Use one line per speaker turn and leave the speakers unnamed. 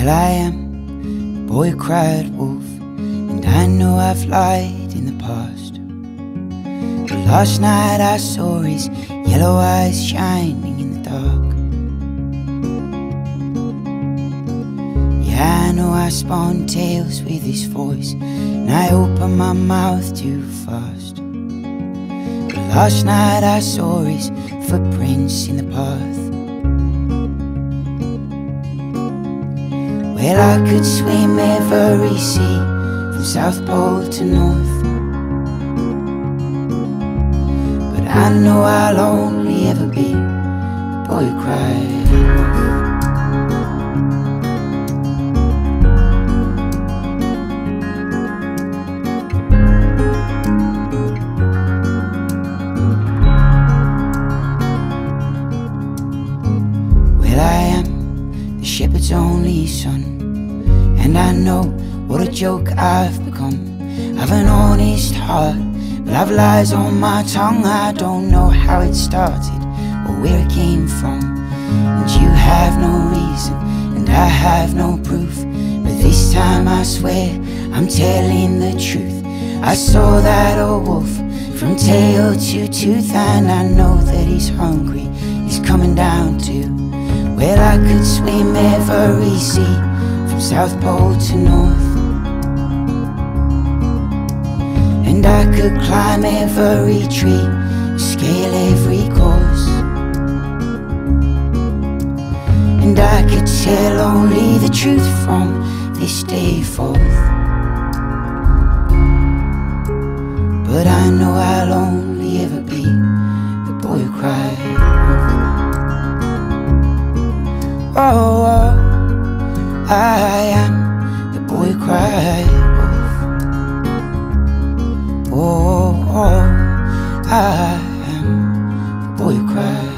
Well, I am boy cried wolf, and I know I've lied in the past. But last night I saw his yellow eyes shining in the dark. Yeah, I know I spun tales with his voice, and I opened my mouth too fast. But last night I saw his footprints in the path. Well, I could swim every sea from South Pole to North. But I know I'll only ever be the boy who cried only son, and I know what a joke I've become. I've an honest heart, but I've lies on my tongue. I don't know how it started or where it came from. And you have no reason, and I have no proof. But this time I swear I'm telling the truth. I saw that old wolf from tail to tooth, and I know that he's hungry. He's coming down to where I could swim every sea from South Pole to North. And I could climb every tree, scale every course. And I could tell only the truth from this day forth. But I know I'll only Oh, oh, oh, I am the boy cry wolf. Oh, oh, oh, I am the boy cry.